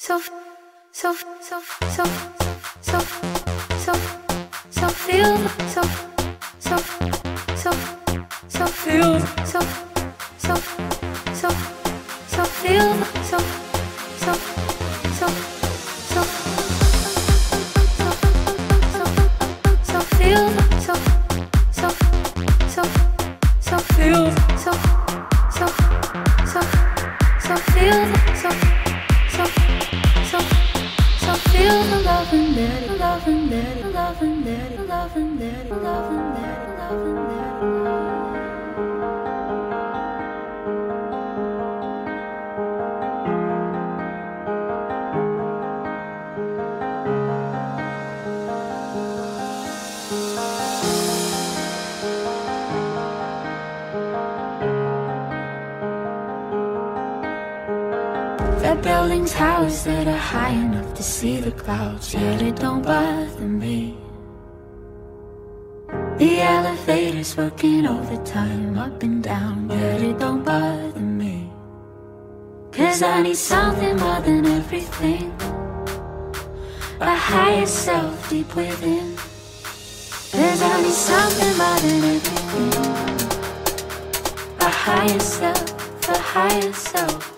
So, so, so, so, so, so, so feel, so, so, so, so feel, so, so, so, so feel, so, so, so, so, so, feel, so, so, so, so feel, so, so, so, so feel, so, so, so, so feel the love and it, love and it, love and it, love and it, love and let They're building towers that are high enough to see the clouds, yet it don't bother me. The elevator's working overtime up and down, yet it don't bother me. Cause I need something more than everything. A higher self deep within. Cause I need something more than everything. A higher self, a higher self.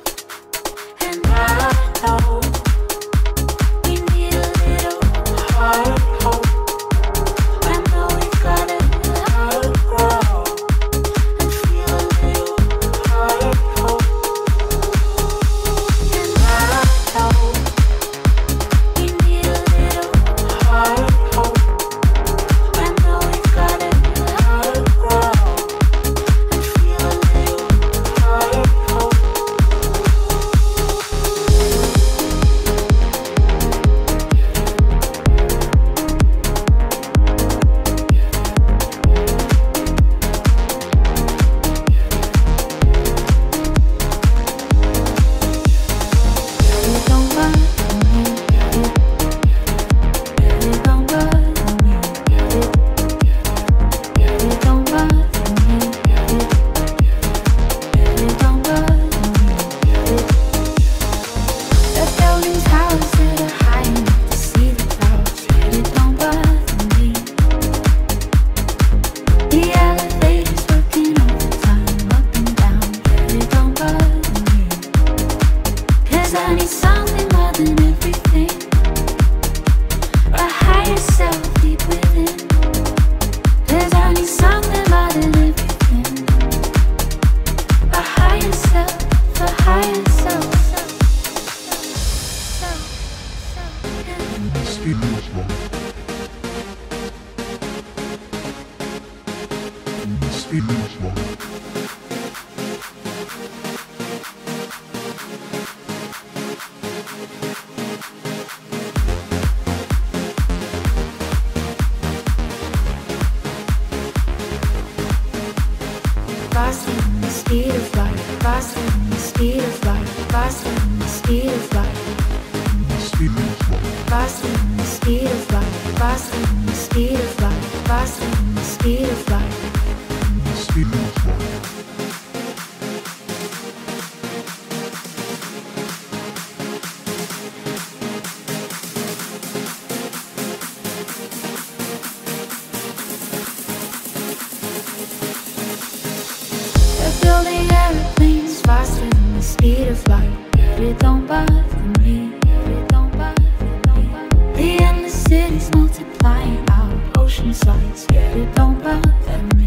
Everything. Faster the speed of light. Faster the speed of light. Faster the speed of light. Faster the speed of light. Faster the speed of light. butterfly, it don't bother me. The endless cities multiplying out it don't bother me.